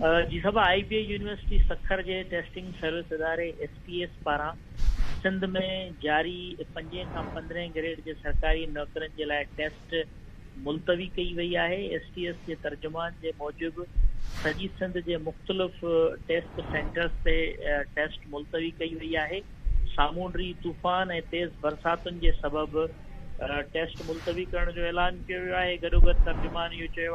जी, सब I B university Sukkur जे testing service इदारे एस पी एस पारां। सिंध में जारी पंजे खां पंद्रहें ग्रेड जे सरकारी नौकरनि जे लाइ टेस्ट मुलतवी कई वई आहे। एस टी एस जे तर्जुमान जे मूजिबि सॼी सिंध जे मुख़्तलिफ़ टेस्ट सेंटर्स ते टेस्ट मुलतवी कई वई आहे। सामूंडी तूफ़ान ऐं तेज़ बरसातुनि जे सबबि टेस्ट मुलतवी करण जो ऐलान कयो वियो आहे। तर्जुमान इहो चयो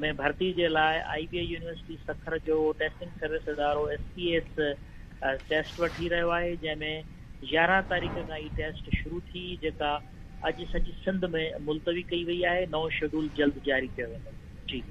में भर्ती जे लाइ I B I university Sukkur जो टेस्टिंग सर्विस इदारो एस पी एस टेस्ट वठी रहियो आहे जंहिंमें यारहं तारीख़ खां ई टेस्ट शुरू थी, जेका अॼु सॼी सिंध में मुलतवी कई वई आहे, नओं शेड्यूल जल्द जारी कयो वेंदो। जी।